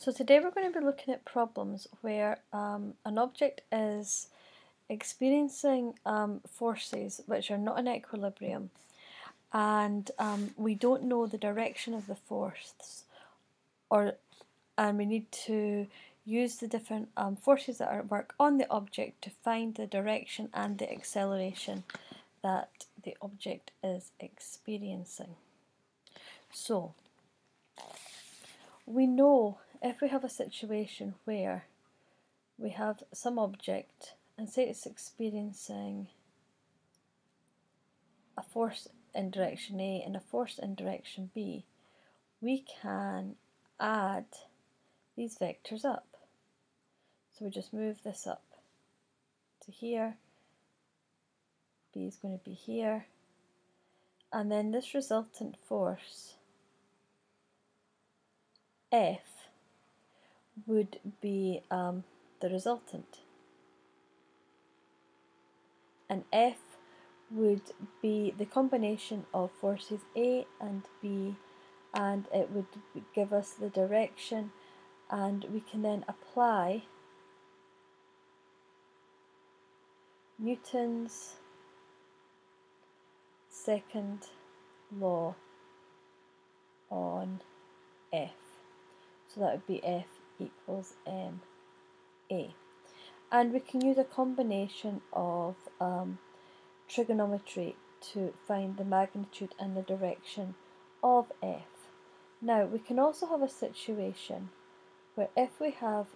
So today we're going to be looking at problems where um, an object is experiencing um, forces which are not in equilibrium and um, we don't know the direction of the force or and we need to use the different um, forces that are at work on the object to find the direction and the acceleration that the object is experiencing. So we know if we have a situation where we have some object and say it's experiencing a force in direction A and a force in direction B, we can add these vectors up. So we just move this up to here, B is going to be here, and then this resultant force F would be um, the resultant. And F would be the combination of forces A and B and it would give us the direction and we can then apply Newton's second law on F. So that would be F equals MA. And we can use a combination of um, trigonometry to find the magnitude and the direction of F. Now we can also have a situation where if we have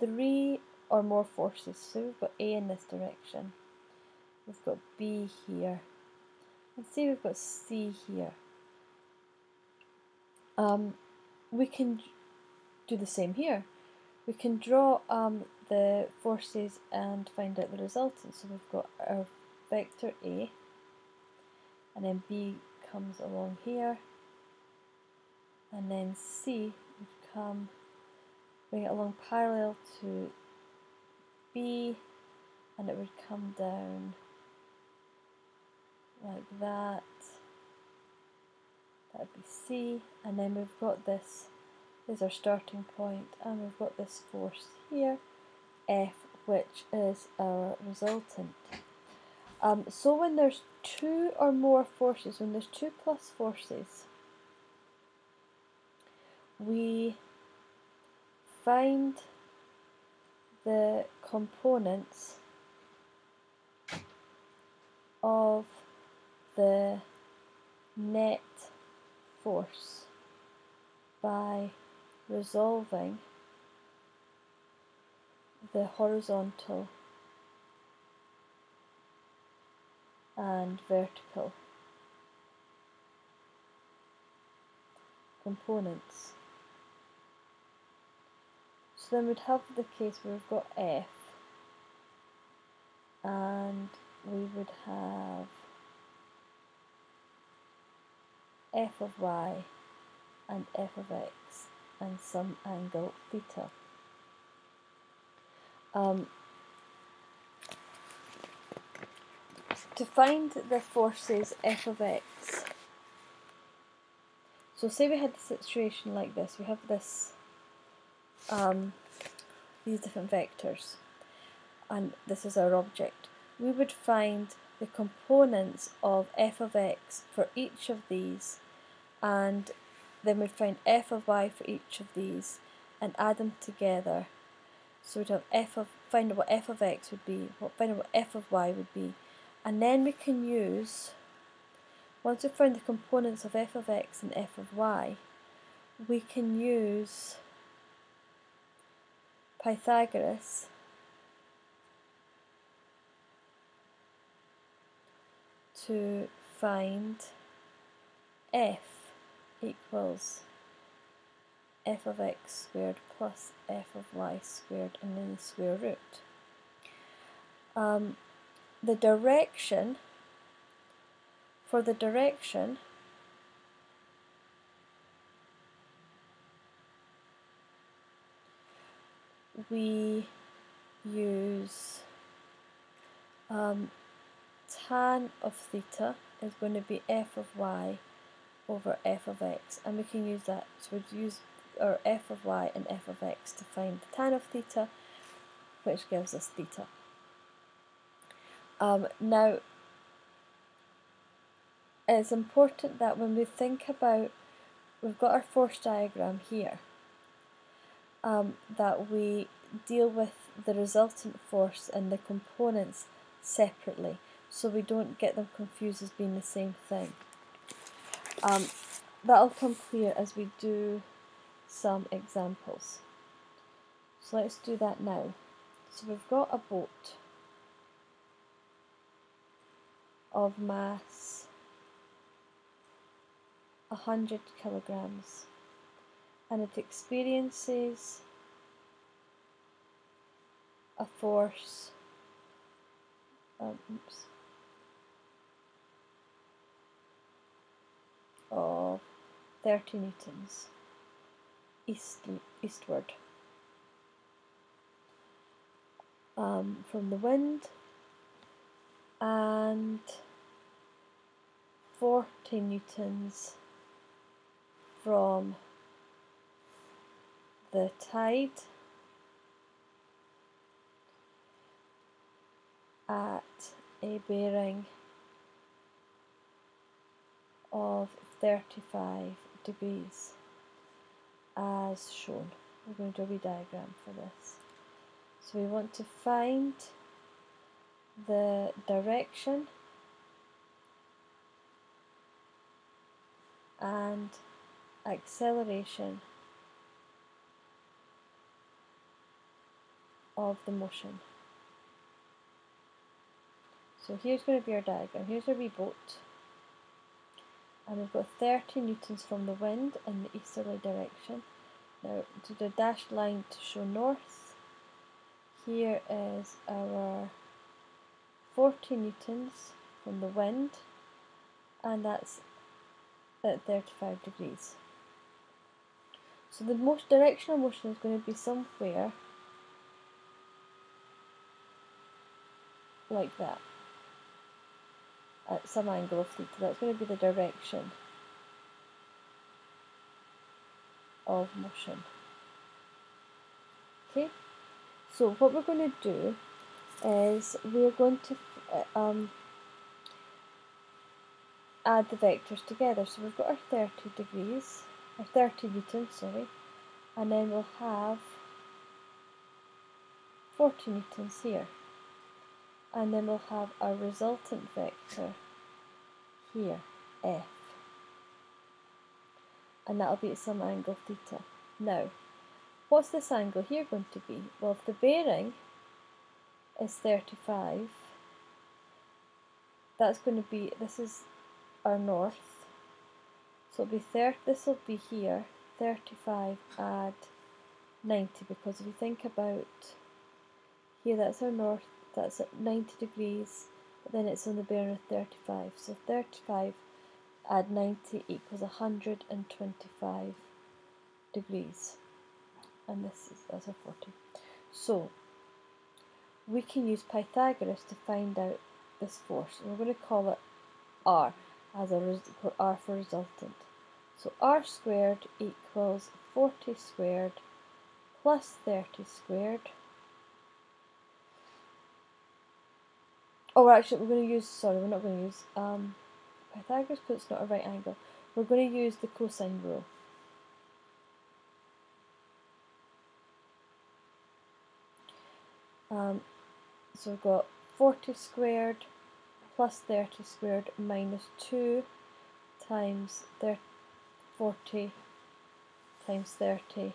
three or more forces, so we've got A in this direction, we've got B here, and see we've got C here. Um, we can do the same here. We can draw um, the forces and find out the resultant. So we've got our vector A, and then B comes along here, and then C would come, bring it along parallel to B, and it would come down like that. That would be C, and then we've got this is our starting point and we've got this force here F which is our resultant. Um, so when there's two or more forces, when there's two plus forces, we find the components of the net force by resolving the horizontal and vertical components. So then we'd have the case where we've got F and we would have f of y and f of x and some angle theta. Um, to find the forces f of x, so say we had the situation like this, we have this, um, these different vectors, and this is our object. We would find the components of f of x for each of these and then we'd find f of y for each of these and add them together. So we'd have f of, find out what f of x would be, find out what f of y would be. And then we can use, once we've found the components of f of x and f of y, we can use Pythagoras to find f equals f of x squared plus f of y squared and then the square root. Um, the direction, for the direction, we use um, tan of theta is going to be f of y over f of x and we can use that so we'd use or f of y and f of x to find the tan of theta, which gives us theta. Um, now, it's important that when we think about, we've got our force diagram here, um, that we deal with the resultant force and the components separately so we don't get them confused as being the same thing. Um, that'll come clear as we do some examples. So let's do that now. So we've got a boat of mass 100 kilograms and it experiences a force um, oops, of 30 newtons east, eastward. Um, from the wind and 40 newtons from the tide at a bearing of 35 degrees as shown. We're going to do a diagram for this. So we want to find the direction and acceleration of the motion. So here's going to be our diagram. Here's our wee boat. And we've got 30 newtons from the wind in the easterly direction. Now to the dashed line to show north, here is our 40 newtons from the wind and that's at 35 degrees. So the most directional motion is going to be somewhere like that at some angle of theta. That's going to be the direction of motion. Okay, so what we're going to do is we're going to um, add the vectors together. So we've got our 30 degrees, or 30 newtons, sorry, and then we'll have 40 newtons here and then we'll have our resultant vector here, f. And that'll be at some angle theta. Now, what's this angle here going to be? Well, if the bearing is 35, that's going to be, this is our north, so it'll be 30, this will be here, 35 add 90, because if you think about here, that's our north, that's at 90 degrees, then it's on the bearing of 35. So 35 add 90 equals 125 degrees. And this is as a 40. So we can use Pythagoras to find out this force. And we're going to call it R as a R for resultant. So R squared equals 40 squared plus 30 squared Oh, actually, we're going to use, sorry, we're not going to use um, Pythagoras because it's not a right angle. We're going to use the cosine rule. Um, so we've got 40 squared plus 30 squared minus 2 times 30, 40 times 30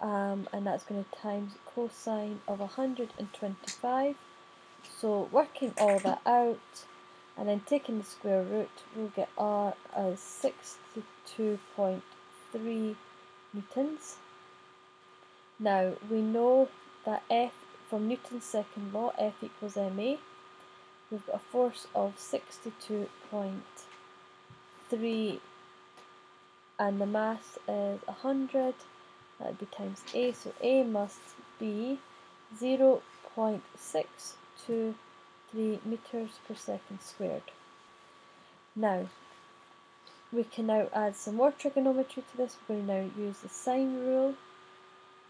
um, and that's going to times cosine of 125 so working all that out and then taking the square root, we'll get R as 62.3 newtons. Now we know that F from Newton's second law, F equals ma. We've got a force of 62.3 and the mass is 100, that would be times A, so A must be 0.6 to 3 meters per second squared. Now, we can now add some more trigonometry to this. We're going to now use the sine rule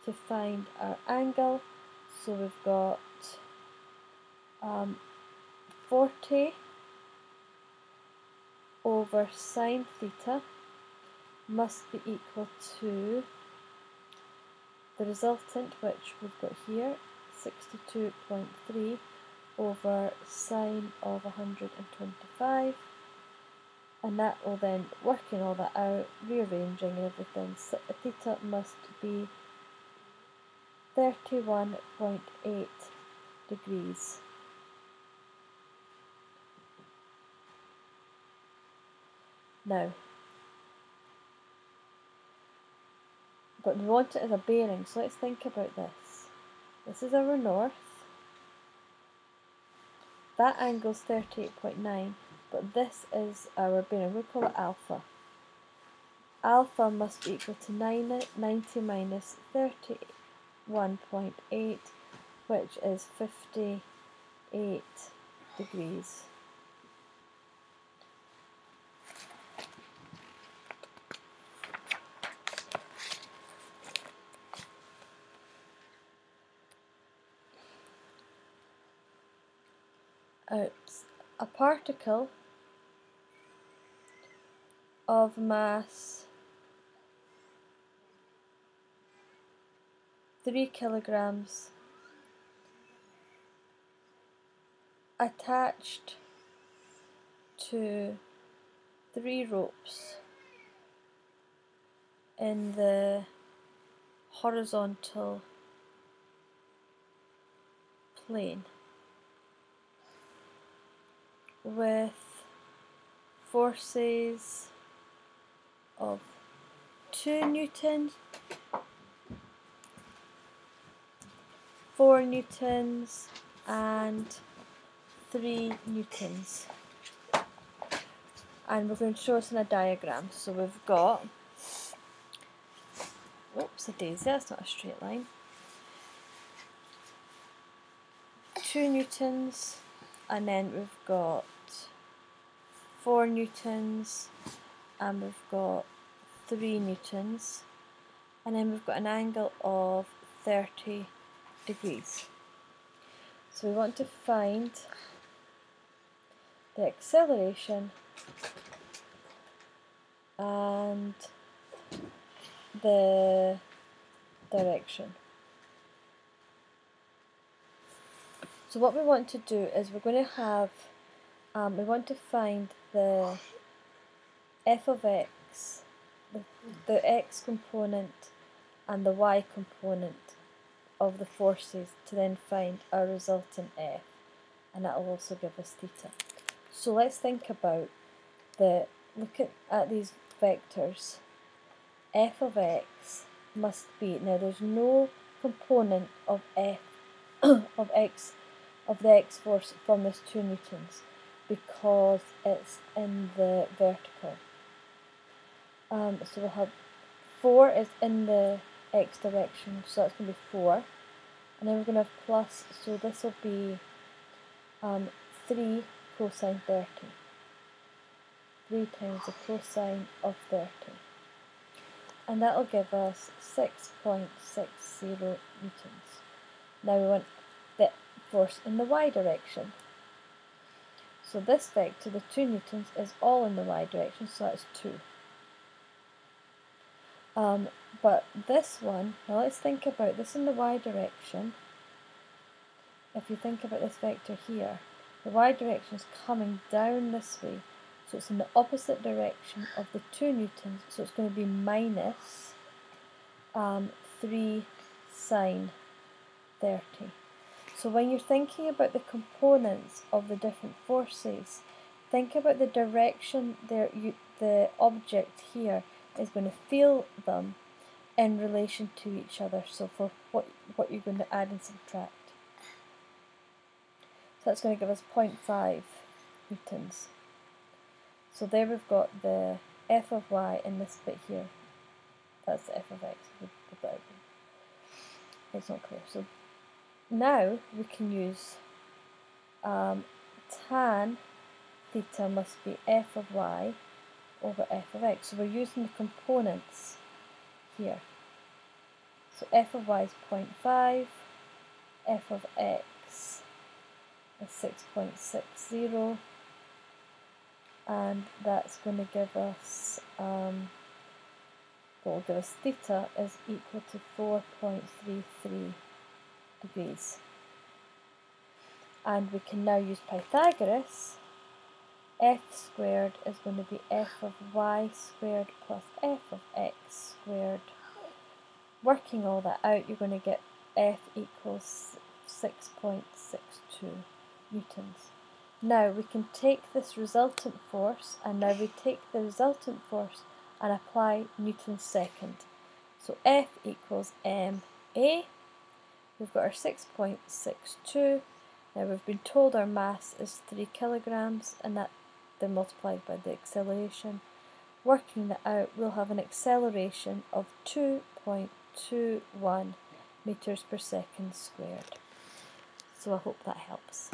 to find our angle. So we've got um, 40 over sine theta must be equal to the resultant, which we've got here, 62.3 over sine of 125 and that will then working all that out, rearranging and everything, so theta must be 31.8 degrees. Now, but we want it as a bearing, so let's think about this. This is our north. That angle's 38.9 but this is our bearing, we call it alpha. Alpha must be equal to 90 minus 31.8, which is 58 degrees. A particle of mass 3 kilograms attached to three ropes in the horizontal plane with forces of 2 newtons, 4 newtons and 3 newtons. And we're going to show us in a diagram. So we've got, oops a daisy, that's not a straight line. 2 newtons and then we've got 4 newtons and we've got 3 newtons and then we've got an angle of 30 degrees. So we want to find the acceleration and the direction. So what we want to do is we're going to have, um, we want to find the f of x, the, the x component and the y component of the forces to then find our resultant f. And that will also give us theta. So let's think about the, look at, at these vectors, f of x must be, now there's no component of f of x of the x force from this 2 newtons because it's in the vertical. Um, so we'll have 4 is in the x direction, so that's going to be 4. And then we're going to have plus, so this will be um, 3 cosine 30. 3 times the cosine of 30. And that will give us 6.60 newtons. Now we want the force in the y direction. So this vector, the 2 newtons, is all in the y direction, so that's 2. Um, but this one, now let's think about this in the y direction. If you think about this vector here, the y direction is coming down this way, so it's in the opposite direction of the 2 newtons, so it's going to be minus um, 3 sine 30. So when you're thinking about the components of the different forces, think about the direction you, the object here is going to feel them in relation to each other. So for what, what you're going to add and subtract. So that's going to give us 0.5 newtons. So there we've got the f of y in this bit here. That's the f of x. It's not clear. So now we can use um, tan theta must be f of y over f of x. So we're using the components here. So f of y is 0.5, f of x is 6.60 and that's going to give us um, what will give us theta is equal to 4.33 degrees and we can now use Pythagoras f squared is going to be f of y squared plus f of x squared working all that out you're going to get f equals 6.62 newtons now we can take this resultant force and now we take the resultant force and apply Newton's second. So F equals ma. We've got our 6.62. Now we've been told our mass is 3 kilograms and that then multiplied by the acceleration. Working that out, we'll have an acceleration of 2.21 meters per second squared. So I hope that helps.